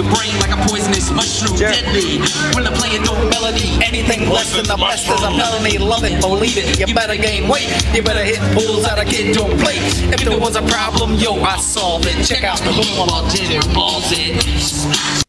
your brain like a poisonous mushroom. Deadly. When I play playing no melody, anything less than the best is a felony. Love it, believe it. You better gain weight. You better hit pools out of kid to a plate. If there was a problem, yo, I solved it. Check out the boom while it balls it.